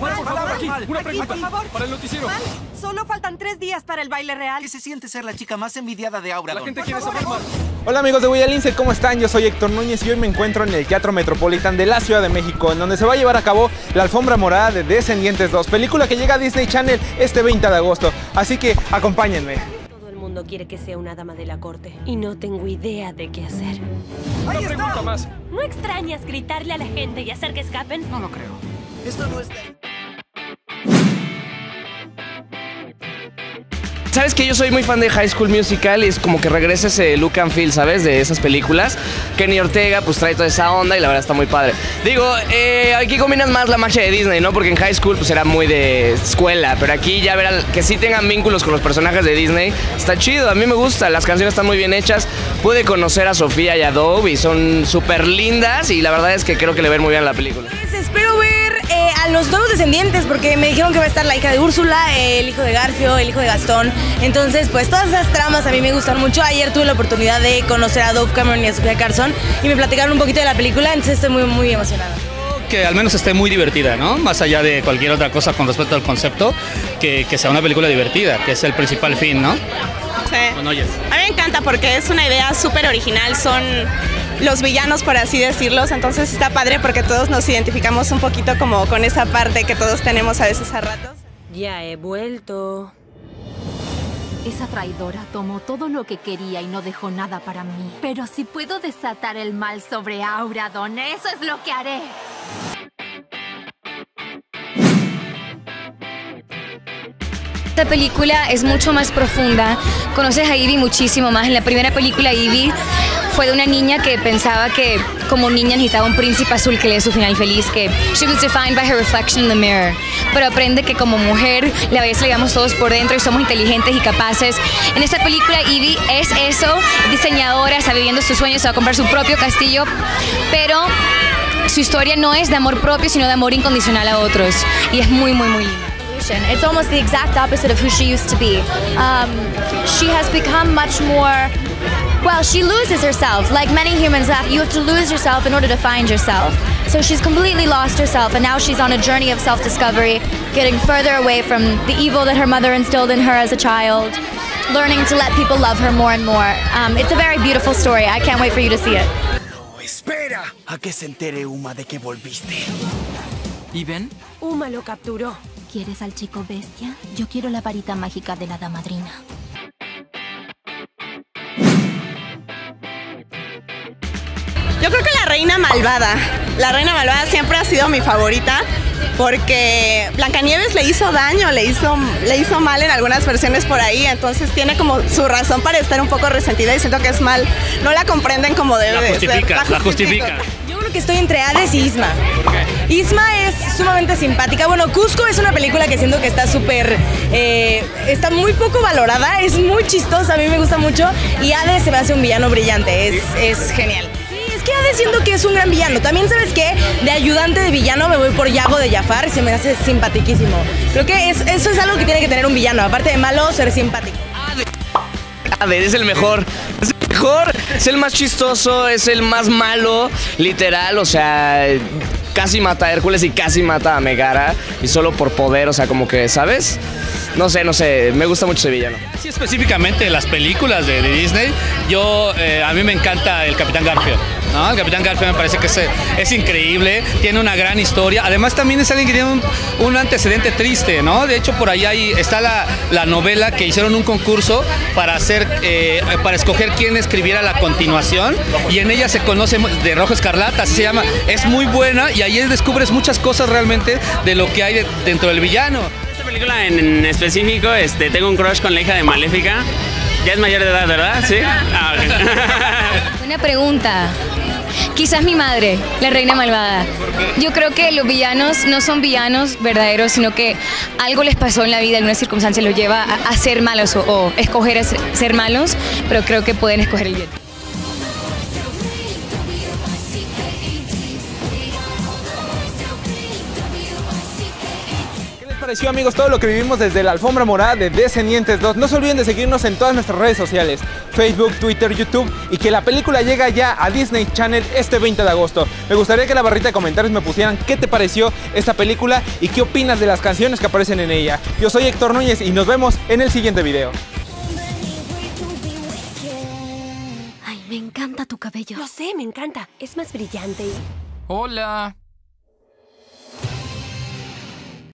Mal, Mal, por favor, aquí. Una pregunta. Por favor. Para el noticiero. Mal, solo faltan tres días para el baile real. ¿Qué se siente ser la chica más envidiada de Aura? La gente quiere saber más. Hola amigos de Huillalince, ¿cómo están? Yo soy Héctor Núñez y hoy me encuentro en el Teatro Metropolitan de la Ciudad de México, en donde se va a llevar a cabo la Alfombra Morada de Descendientes 2, película que llega a Disney Channel este 20 de agosto. Así que acompáñenme. Todo el mundo quiere que sea una dama de la corte y no tengo idea de qué hacer. Una pregunta más. ¿No extrañas gritarle a la gente y hacer que escapen? No lo creo. Esto no es... Sabes que yo soy muy fan de High School Musical y es como que regresa ese look and feel, ¿sabes? De esas películas. Kenny Ortega pues trae toda esa onda y la verdad está muy padre. Digo, eh, aquí combinan más la magia de Disney, ¿no? Porque en High School pues era muy de escuela, pero aquí ya verán que sí tengan vínculos con los personajes de Disney. Está chido, a mí me gusta, las canciones están muy bien hechas. Pude conocer a Sofía y a Dove y son súper lindas y la verdad es que creo que le ven muy bien la película. Pues espero ver los nuevos descendientes porque me dijeron que va a estar la hija de Úrsula, el hijo de Garfio, el hijo de Gastón. Entonces, pues todas esas tramas a mí me gustan mucho. Ayer tuve la oportunidad de conocer a Dove Cameron y a Sofía Carson y me platicaron un poquito de la película, entonces estoy muy, muy emocionada. que al menos esté muy divertida, ¿no? Más allá de cualquier otra cosa con respecto al concepto, que, que sea una película divertida, que es el principal fin, ¿no? Sí. Bueno. A mí me encanta porque es una idea súper original, son los villanos, por así decirlos, entonces está padre porque todos nos identificamos un poquito como con esa parte que todos tenemos a veces a ratos. Ya he vuelto. Esa traidora tomó todo lo que quería y no dejó nada para mí. Pero si puedo desatar el mal sobre Auradon, eso es lo que haré. Esta película es mucho más profunda. Conoces a Ivy muchísimo más. En la primera película, Ivy fue de una niña que pensaba que como niña necesitaba un príncipe azul que le dé su final feliz, que she was defined by her reflection in the mirror. Pero aprende que como mujer, la belleza la llevamos todos por dentro y somos inteligentes y capaces. En esta película, Ivy es eso, diseñadora, está viviendo sus sueños, se va a comprar su propio castillo, pero su historia no es de amor propio, sino de amor incondicional a otros. Y es muy, muy, muy linda. It's almost the exact opposite of who she used to be. Um, she has become much more. Well, she loses herself. Like many humans have, you have to lose yourself in order to find yourself. So she's completely lost herself, and now she's on a journey of self discovery, getting further away from the evil that her mother instilled in her as a child, learning to let people love her more and more. Um, it's a very beautiful story. I can't wait for you to see it. ¡Espera! A que se entere Uma de que volviste. ¿Y ven? Uma lo capturó. ¿Quieres al chico bestia? Yo quiero la varita mágica de la damadrina. Reina malvada, la reina malvada siempre ha sido mi favorita porque Blancanieves le hizo daño, le hizo, le hizo mal en algunas versiones por ahí, entonces tiene como su razón para estar un poco resentida y siento que es mal. No la comprenden como debe La de ser. justifica, la justifica. Yo creo que estoy entre Hades y Isma. Isma es sumamente simpática. Bueno, Cusco es una película que siento que está súper. eh, está muy poco valorada, es muy chistosa, a mí me gusta mucho. Y Hades se me hace un villano brillante, es, es genial. Es que Hades siento que es un gran villano. También, ¿sabes qué? De ayudante de villano me voy por Yago de Jafar, se me hace simpatiquísimo. Creo que es- eso es algo que tiene que tener un villano, aparte de malo, ser simpático. Hades es el mejor. Es el mejor. Es el más chistoso, es el más malo, literal. O sea, casi mata a Hércules y casi mata a Megara. Y solo por poder, o sea, como que, ¿sabes? No sé, no sé. Me gusta mucho ese villano. Sí, específicamente las películas de, de Disney, yo, eh, a mí me encanta el Capitán Garfio. ¿No? El Capitán Garfio me parece que es, increíble, tiene una gran historia. Además también es alguien que tiene un, antecedente triste, ¿no? De hecho por ahí hay- está la, la novela que hicieron un concurso para hacer, eh, para escoger quién escribiera la continuación y en ella se conoce de Rojo Escarlata, así se llama. Es muy buena y ahí descubres muchas cosas realmente de lo que hay de- dentro del villano. Esta película en, en específico, este, tengo un crush con la hija de Maléfica. Ya es mayor de edad, ¿verdad? Sí. Ah. Una pregunta. Quizás mi madre, la reina malvada. Yo creo que los villanos no son villanos verdaderos, sino que algo les pasó en la vida, alguna circunstancia los lleva a, ser malos o, escoger ser, ser malos, pero creo que pueden escoger el bien. Pareció amigos todo lo que vivimos desde la alfombra morada de Descendientes 2? No se olviden de seguirnos en todas nuestras redes sociales, Facebook, Twitter, YouTube y que la película llega ya a Disney Channel este 20 de agosto. Me gustaría que en la barrita de comentarios me pusieran qué te pareció esta película y qué opinas de las canciones que aparecen en ella. Yo soy Héctor Núñez y nos vemos en el siguiente video. Ay, me encanta tu cabello. Lo sé, me encanta. Es más brillante. Hola.